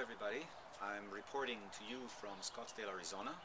everybody. I'm reporting to you from Scottsdale, Arizona.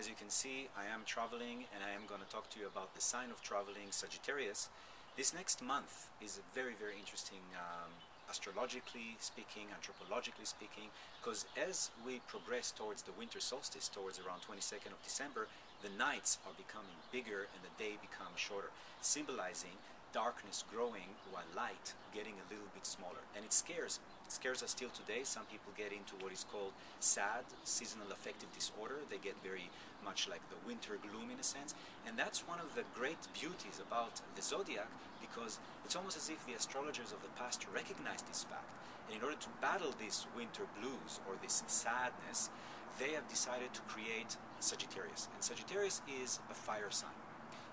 As you can see, I am traveling and I am going to talk to you about the sign of traveling Sagittarius. This next month is very, very interesting um, astrologically speaking, anthropologically speaking, because as we progress towards the winter solstice, towards around 22nd of December, the nights are becoming bigger and the day becomes shorter, symbolizing darkness growing while light getting a little bit smaller. And it scares scares us still today. Some people get into what is called SAD, seasonal affective disorder. They get very much like the winter gloom in a sense. And that's one of the great beauties about the zodiac because it's almost as if the astrologers of the past recognized this fact. And in order to battle this winter blues or this sadness, they have decided to create Sagittarius. And Sagittarius is a fire sign.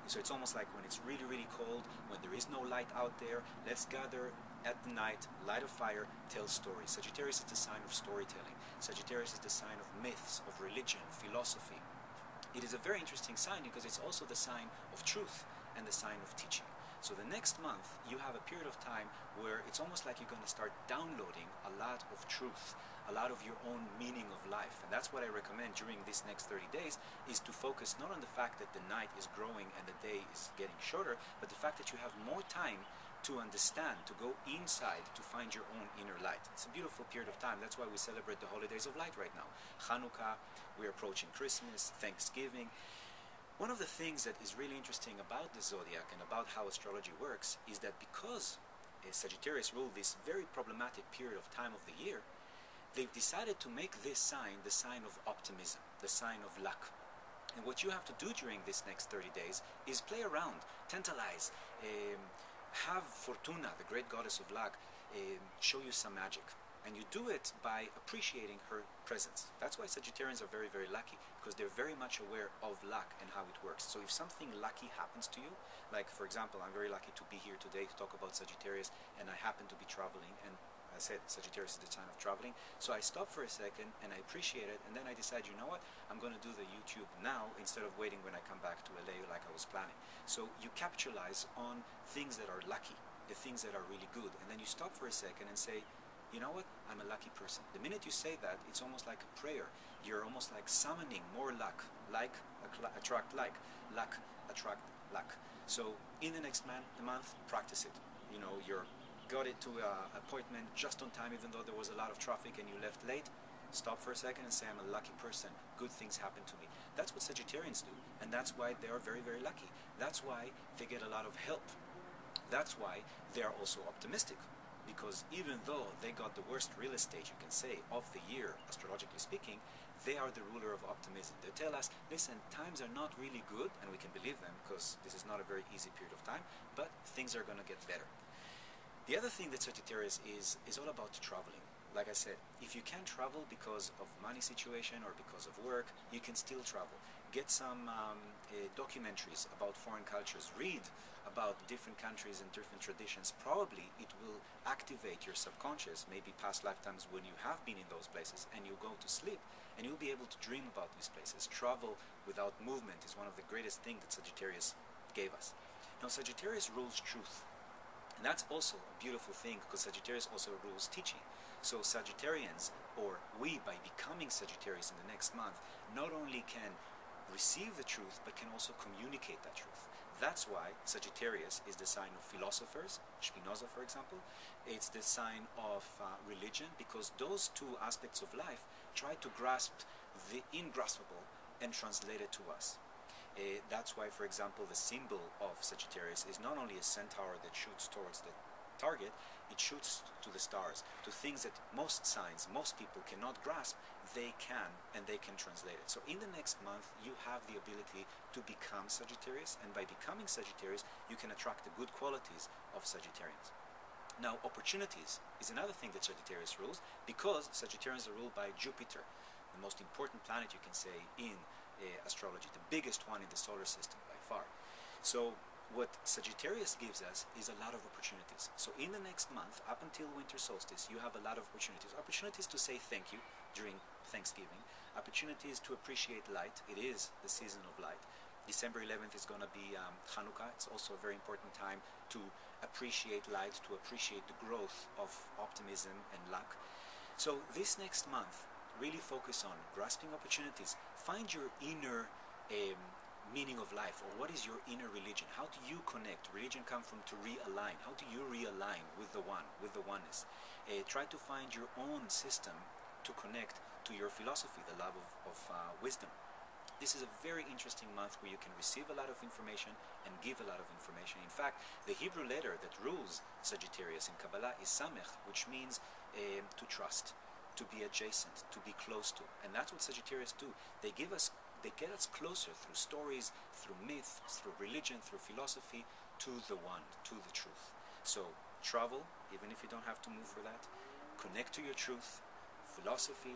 So it's almost like when it's really, really cold, when there is no light out there, let's gather at the night, light a fire, tell stories. Sagittarius is the sign of storytelling. Sagittarius is the sign of myths, of religion, philosophy. It is a very interesting sign because it's also the sign of truth and the sign of teaching. So the next month, you have a period of time where it's almost like you're going to start downloading a lot of truth, a lot of your own meaning of life. And that's what I recommend during these next 30 days is to focus not on the fact that the night is growing and the day is getting shorter, but the fact that you have more time to understand, to go inside, to find your own inner light. It's a beautiful period of time. That's why we celebrate the holidays of light right now. Hanukkah, we're approaching Christmas, Thanksgiving. One of the things that is really interesting about the zodiac and about how astrology works is that because Sagittarius ruled this very problematic period of time of the year, they've decided to make this sign the sign of optimism, the sign of luck. And what you have to do during this next 30 days is play around, tantalize, um, have Fortuna, the great goddess of luck, um, show you some magic. And you do it by appreciating her presence. That's why Sagittarians are very, very lucky, because they're very much aware of luck and how it works. So if something lucky happens to you, like for example, I'm very lucky to be here today to talk about Sagittarius, and I happen to be traveling, and I said Sagittarius is the sign of traveling. So I stop for a second and I appreciate it, and then I decide, you know what, I'm going to do the YouTube now instead of waiting when I come back to LA like I was planning. So you capitalize on things that are lucky, the things that are really good, and then you stop for a second and say, you know what? I'm a lucky person. The minute you say that, it's almost like a prayer. You're almost like summoning more luck. Like attract like. Luck attract luck. So in the next man, month, practice it. You know, you're got it to an appointment just on time even though there was a lot of traffic and you left late. Stop for a second and say, I'm a lucky person. Good things happen to me. That's what Sagittarians do. And that's why they are very, very lucky. That's why they get a lot of help. That's why they are also optimistic because even though they got the worst real estate, you can say, of the year, astrologically speaking, they are the ruler of optimism. They tell us, listen, times are not really good, and we can believe them because this is not a very easy period of time, but things are going to get better. The other thing that Sagittarius is, is all about traveling. Like I said, if you can't travel because of money situation or because of work, you can still travel. Get some um, uh, documentaries about foreign cultures. Read about different countries and different traditions, probably it will activate your subconscious, maybe past lifetimes when you have been in those places, and you go to sleep, and you'll be able to dream about these places. Travel without movement is one of the greatest things that Sagittarius gave us. Now, Sagittarius rules truth. And that's also a beautiful thing because Sagittarius also rules teaching. So Sagittarians, or we by becoming Sagittarius in the next month, not only can receive the truth, but can also communicate that truth. That's why Sagittarius is the sign of philosophers, Spinoza for example. It's the sign of uh, religion because those two aspects of life try to grasp the ingraspable and translate it to us. Uh, that's why, for example, the symbol of Sagittarius is not only a centaur that shoots towards the target, it shoots to the stars, to things that most signs, most people cannot grasp, they can, and they can translate it. So in the next month, you have the ability to become Sagittarius, and by becoming Sagittarius, you can attract the good qualities of Sagittarians. Now, opportunities is another thing that Sagittarius rules, because Sagittarians are ruled by Jupiter, the most important planet you can say in astrology, the biggest one in the solar system by far. So what Sagittarius gives us is a lot of opportunities. So in the next month, up until winter solstice, you have a lot of opportunities. Opportunities to say thank you during Thanksgiving. Opportunities to appreciate light. It is the season of light. December 11th is going to be um, Hanukkah. It's also a very important time to appreciate light, to appreciate the growth of optimism and luck. So this next month, really focus on grasping opportunities. Find your inner um, meaning of life, or what is your inner religion? How do you connect? Religion comes from to realign. How do you realign with the one, with the oneness? Uh, try to find your own system to connect to your philosophy, the love of, of uh, wisdom. This is a very interesting month where you can receive a lot of information and give a lot of information. In fact, the Hebrew letter that rules Sagittarius in Kabbalah is Samech, which means um, to trust, to be adjacent, to be close to. And that's what Sagittarius do. They give us, they get us closer through stories, through myth, through religion, through philosophy, to the one, to the truth. So travel, even if you don't have to move for that. Connect to your truth, philosophy,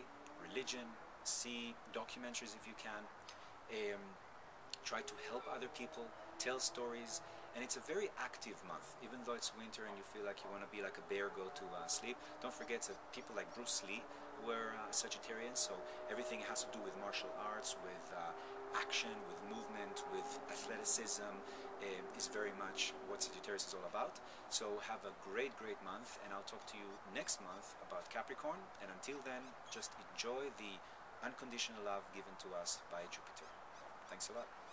religion, see documentaries if you can, um, try to help other people, tell stories, and it's a very active month. Even though it's winter and you feel like you want to be like a bear, go to uh, sleep. Don't forget that people like Bruce Lee were uh, Sagittarians, so everything has to do with martial arts, with uh, action, with movement, with athleticism. Is very much what Sagittarius is all about. So have a great, great month, and I'll talk to you next month about Capricorn. And until then, just enjoy the unconditional love given to us by Jupiter. Thanks a lot.